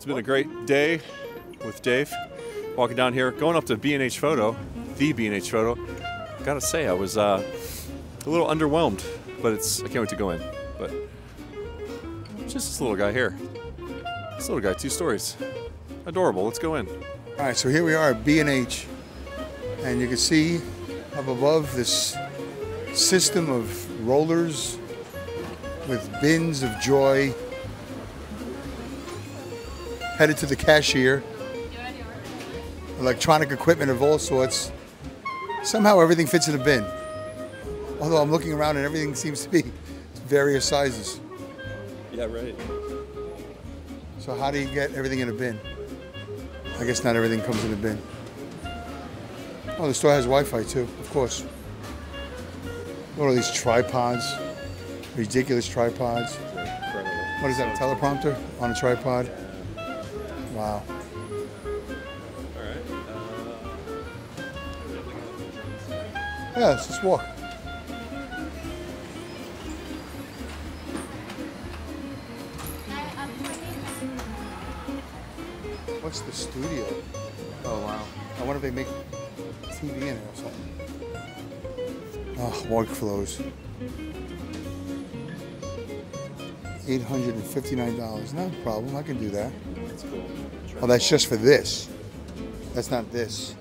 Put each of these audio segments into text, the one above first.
It's been a great day with Dave. Walking down here, going up to B&H Photo, the B&H Photo. Gotta say, I was uh, a little underwhelmed, but it's I can't wait to go in. But just this little guy here. This little guy, two stories. Adorable. Let's go in. All right, so here we are at B&H, and you can see up above this system of rollers with bins of joy headed to the cashier. Electronic equipment of all sorts. Somehow everything fits in a bin. Although I'm looking around and everything seems to be various sizes. Yeah, right. So how do you get everything in a bin? I guess not everything comes in a bin. Oh, the store has Wi-Fi too, of course. What are these tripods? Ridiculous tripods. What is that, a teleprompter on a tripod? Wow. All right. Yeah, let's just walk. What's the studio? Oh wow. I wonder if they make TV in it or something. Oh, workflows. $859. Not a problem. I can do that. That's cool. Oh, that's just for this. That's not this.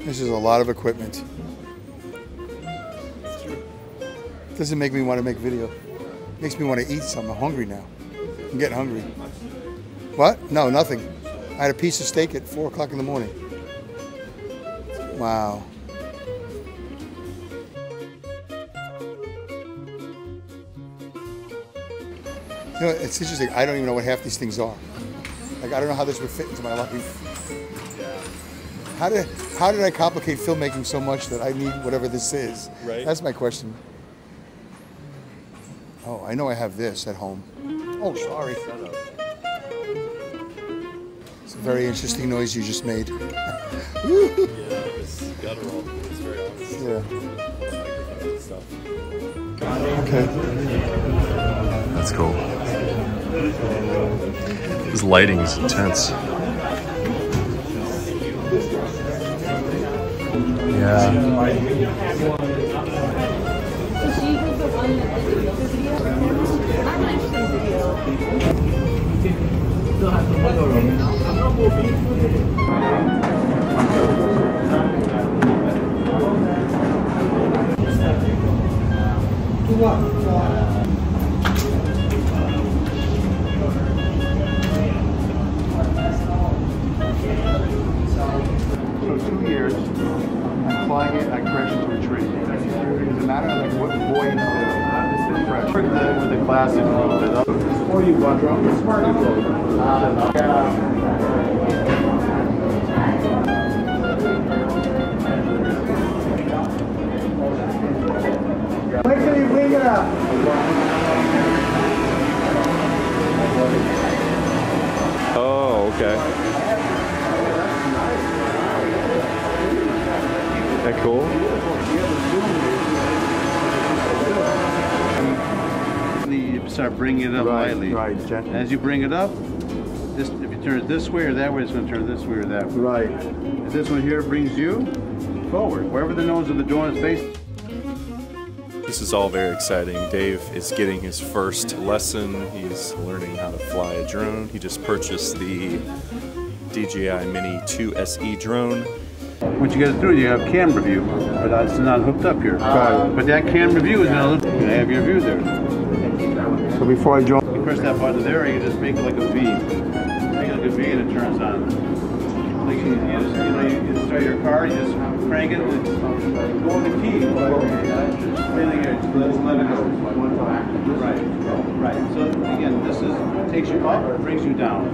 This is a lot of equipment. Doesn't make me want to make video. Makes me want to eat something. I'm hungry now. I'm getting hungry. What? No, nothing. I had a piece of steak at four o'clock in the morning. Wow. You know, it's interesting. I don't even know what half these things are. Like, I don't know how this would fit into my life. How did how did I complicate filmmaking so much that I need whatever this is? Right. That's my question. Oh, I know I have this at home. Oh, sorry. It's a very interesting noise you just made. Yeah, it's guttural. It's very honest. Yeah. Okay. That's cool. This lighting is intense. Yeah. I'm it, I crash into a tree. Does it matter like what void the crash? With the, with the classic move, it up. Or you want to smart When can you bring it up? Oh, okay. That cool? You start bringing it up lightly. right, gently. As you bring it up, this, if you turn it this way or that way, it's going to turn this way or that way. Right. If this one here brings you forward, wherever the nose of the drone is facing. This is all very exciting. Dave is getting his first lesson. He's learning how to fly a drone. He just purchased the DJI Mini 2 SE drone. What you get to do, you have camera view, but that's not hooked up here. But that camera view is going to have your view there. So before I jump, You press that button there, you just make it like a V. Make it like a V and it turns on. Like you, you just, you know, you, you start your car, you just crank it, and it's go on the key. Really here, just let, it- let it go. Right, right. So again, this is, takes you up, brings you down.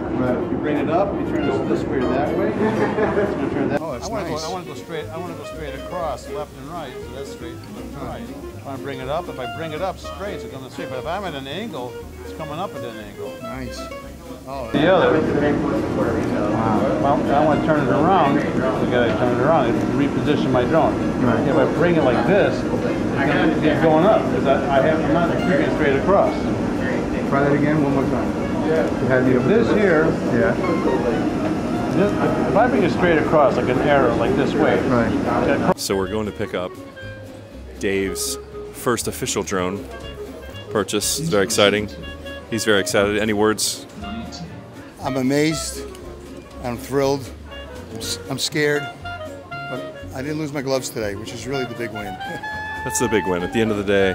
You bring it up, you turn this this way or that way. It's gonna turn that. Oh, that's I wanna nice. Go, I want to go straight, I want to go straight across, left and right, so that's straight, left and right. If I bring it up, if I bring it up straight, it's going to straight. But if I'm at an angle, it's coming up at an angle. nice. The other. Well, I want to turn it around. We gotta turn it around and reposition my drone. If I bring it like this, it's gonna keep going up because I, I have I'm not keeping it straight across. Try that again one more time. You had me This here, Yeah. this, if I bring it straight across like an arrow, like this way, Right. So we're going to pick up Dave's first official drone purchase. It's very exciting. He's very excited. Any words? I'm amazed. I'm thrilled. I'm, s- I'm scared. But I didn't lose my gloves today, which is really the big win. That's the big win. At the end of the day,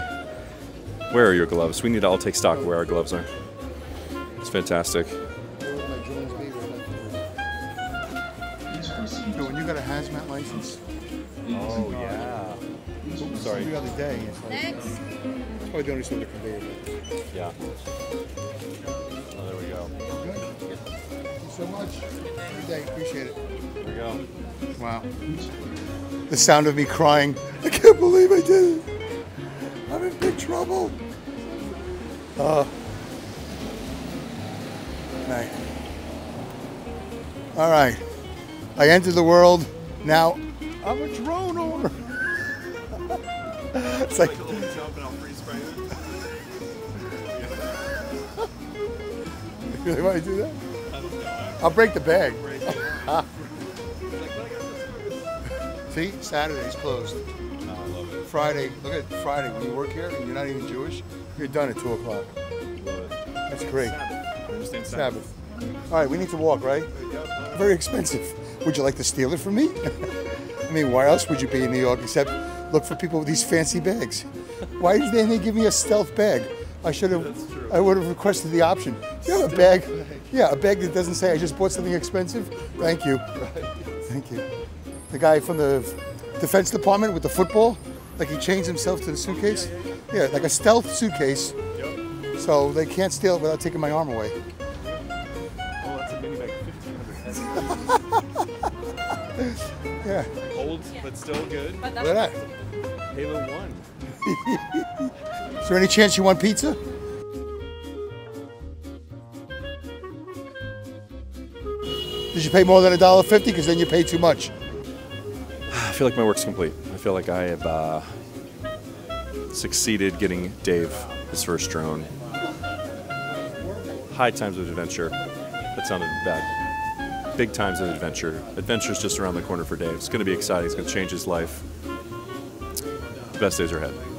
where are your gloves? We need to all take stock of where our gloves are. It's fantastic. So when you got a hazmat license, Oh yeah. Oops, sorry. every other day, it's like, Next. probably the only sort of conveyor belt. Yeah. Oh, there we go. Good. Thank you so much. Good day. Appreciate it. There we go. Wow. The sound of me crying. I can't believe I did it. I'm in big trouble. Uh, right. All right. I entered the world. Now I'm a drone owner. it's like really want to do that? I'll break the bag. See, Saturday's closed. Friday, look at Friday. When you work here and you're not even Jewish, you're done at 2 o'clock. That's great. Sabbath. All right, we need to walk, right? Very expensive. Would you like to steal it from me? I mean, why else would you be in New York except look for people with these fancy bags? Why didn't they give me a stealth bag? I should have. I would have requested the option. You have a bag? Yeah, a bag that doesn't say I just bought something expensive. Thank you. Thank you. The guy from the Defense Department with the football, like he changed himself to the suitcase. Yeah, like a stealth suitcase. So they can't steal it without taking my arm away. Oh, that's a mini bag. 1500. Yeah, Old, but still good. look at that. Halo 1. Is there any chance you want pizza? Did you pay more than a dollar fifty? Because then you pay too much. I feel like my work's complete. I feel like I have uh, succeeded getting Dave his first drone. High times of adventure. That sounded bad. Big times of adventure. Adventure's just around the corner for Dave. It's going to be exciting. It's going to change his life. The best days are ahead.